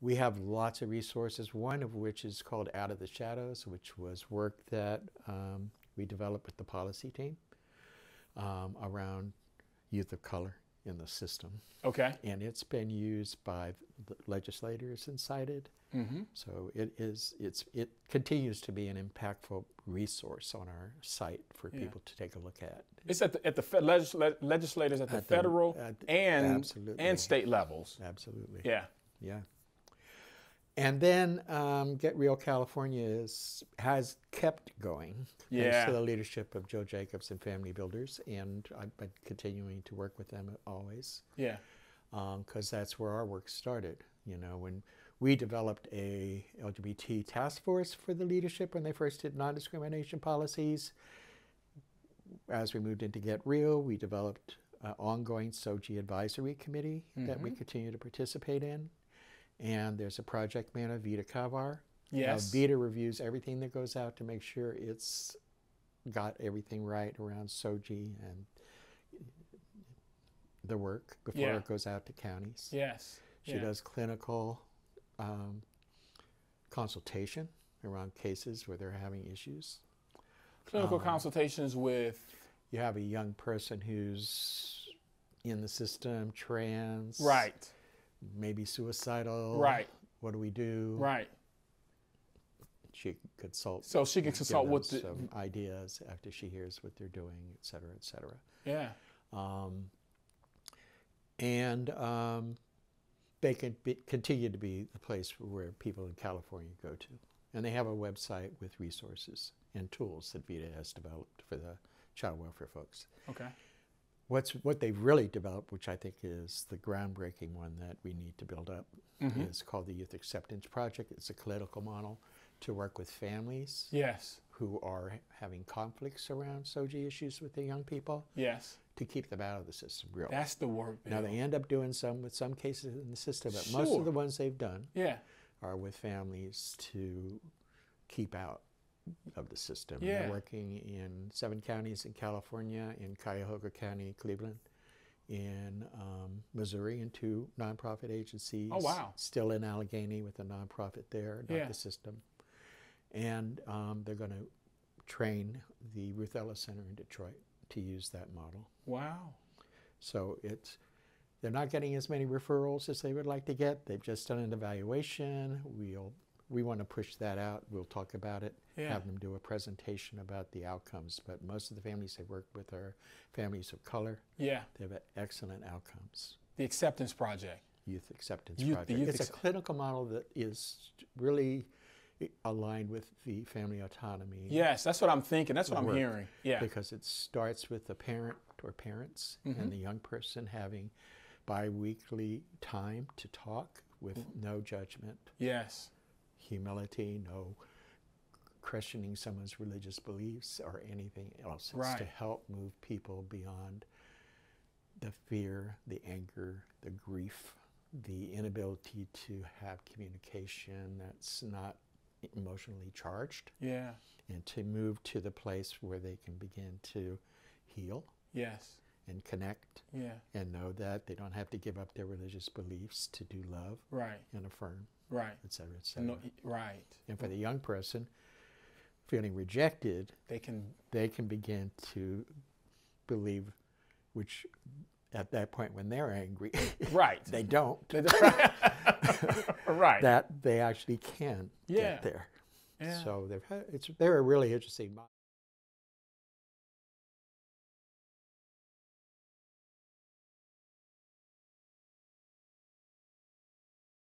we have lots of resources, one of which is called Out of the Shadows, which was work that um, we developed with the policy team um, around youth of color in the system. Okay. And it's been used by the legislators and cited. Mm-hmm. So it is, it's, it continues to be an impactful resource on our site for Yeah. people to take a look at. It's at the, at the fe- legisla- legislators at the At the- federal at- and absolutely. and state levels. Absolutely. Yeah. Yeah. And then um, getREAL California is, has kept going thanks to the leadership of Joe Jacobs and Family Builders, and I've been continuing to work with them always Yeah. Um, because that's where our work started. You know, when we developed a LGBT task force for the leadership when they first did non-discrimination policies. As we moved into getREAL, we developed an ongoing SOGI advisory committee that we mm-hmm. continue to participate in. And there's a project manager, Vida Khavar. Yes. Vita reviews everything that goes out to make sure it's got everything right around SOGI and the work before Yeah. it goes out to counties. Yes. She yeah. does clinical um, consultation around cases where they're having issues. clinical um, consultations with. You have a young person who's in the system, trans, Right. Maybe suicidal. Right. What do we do? Right. She consult. So she can consult with the. some ideas after she hears what they're doing, et cetera, et cetera. Yeah. Um, and um, they can be, continue to be the place where people in California go to. And they have a website with resources and tools that VIDA has developed for the child welfare folks. Okay. What's, what they've really developed, which I think is the groundbreaking one that we need to build up, Mhm. is called the Youth Acceptance Project. It's a clinical model to work with families Yes. who are having conflicts around SOGI issues with the young people Yes. to keep them out of the system, really. That's the work. Now they end up doing some with some cases in the system, but most of the ones they've done Yeah. are with families to keep out of the system. Yeah. They're working in seven counties in California, in Cuyahoga County, Cleveland, in um, Missouri, and two nonprofit agencies. Oh, wow. Still in Allegheny with a nonprofit there, not Yeah. the system. And um, they're going to train the Ruth Ellis Center in Detroit to use that model. Wow. So it's they're not getting as many referrals as they would like to get. They've just done an evaluation. We'll we want to push that out. We'll talk about it. Yeah. Have them do a presentation about the outcomes. But most of the families they work with are families of color. Yeah. They have excellent outcomes. The acceptance project. Youth acceptance Youth- project. youth it's acce- a clinical model that is really aligned with the family autonomy. Yes, that's what I'm thinking. That's what I'm hearing. Yeah. because it starts with the parent or parents Mhm. and the young person having bi-weekly time to talk with Mm-hmm. no judgment Yes. Humility no questioning someone's religious beliefs or anything else it's to help move people beyond the fear the anger the grief the inability to have communication that's not emotionally charged Yeah. and to move to the place where they can begin to heal Yes. And connect Yeah. and know that they don't have to give up their religious beliefs to do love Right. and affirm, Right. et cetera, et cetera. No, right. and for the young person feeling rejected, They can. they can begin to believe, which at that point when they're angry, Right. they don't, right. that they actually can Yeah. get there. Yeah. So they've had, it's, they're a really interesting model.